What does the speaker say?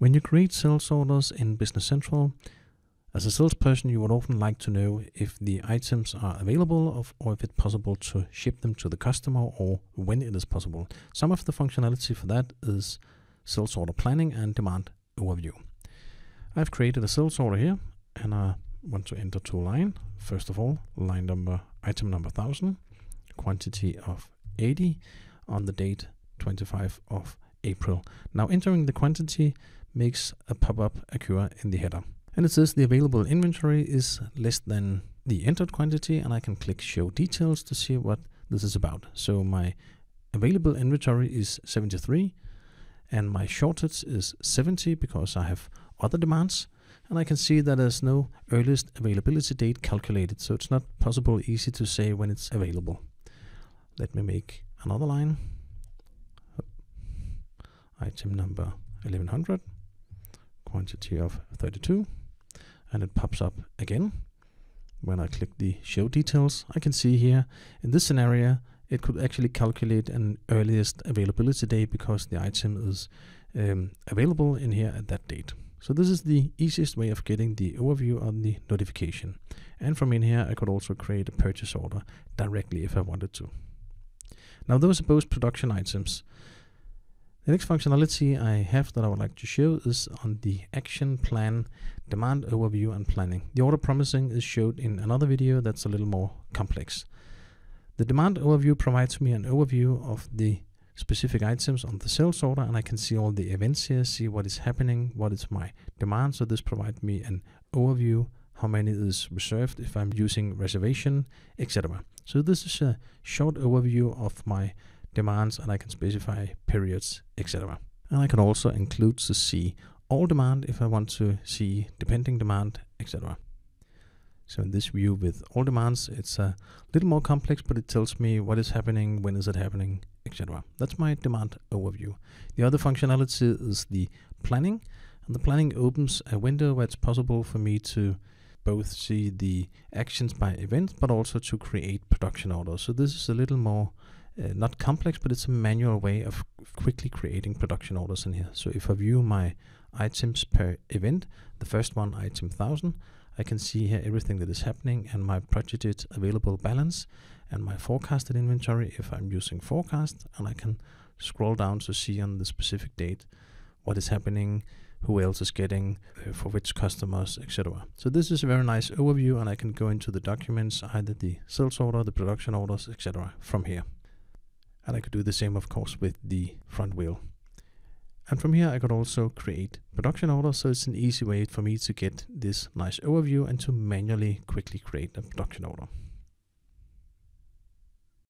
When you create sales orders in Business Central, as a salesperson, you would often like to know if the items are available or if it's possible to ship them to the customer or when it is possible. Some of the functionality for that is sales order planning and demand overview. I've created a sales order here and I want to enter two line. First of all, line number, item number 1000, quantity of 80 on the date 25 of April. Now entering the quantity makes a pop-up occur in the header. And it says the available inventory is less than the entered quantity and I can click show details to see what this is about. So my available inventory is 73 and my shortage is 70 because I have other demands and I can see that there's no earliest availability date calculated so it's not possible easy to say when it's available. Let me make another line. Item number 1100 quantity of 32 and it pops up again. When I click the show details, I can see here in this scenario, it could actually calculate an earliest availability date because the item is um, available in here at that date. So this is the easiest way of getting the overview on the notification. And from in here, I could also create a purchase order directly if I wanted to. Now those are both production items. The next functionality I have that I would like to show is on the action plan, demand overview and planning. The order promising is showed in another video that's a little more complex. The demand overview provides me an overview of the specific items on the sales order and I can see all the events here, see what is happening, what is my demand. So this provides me an overview, how many is reserved if I'm using reservation, etc. So this is a short overview of my demands and I can specify periods, etc. And I can also include to see all demand if I want to see depending demand, etc. So in this view with all demands, it's a little more complex, but it tells me what is happening, when is it happening, etc. That's my demand overview. The other functionality is the planning, and the planning opens a window where it's possible for me to both see the actions by event, but also to create production orders. So this is a little more uh, not complex, but it's a manual way of quickly creating production orders in here. So if I view my items per event, the first one, item 1000, I can see here everything that is happening and my projected available balance and my forecasted inventory if I'm using forecast and I can scroll down to see on the specific date what is happening, who else is getting, uh, for which customers, etc. So this is a very nice overview and I can go into the documents, either the sales order, the production orders, etc. from here. And I could do the same, of course, with the front wheel. And from here, I could also create production orders. So it's an easy way for me to get this nice overview and to manually quickly create a production order.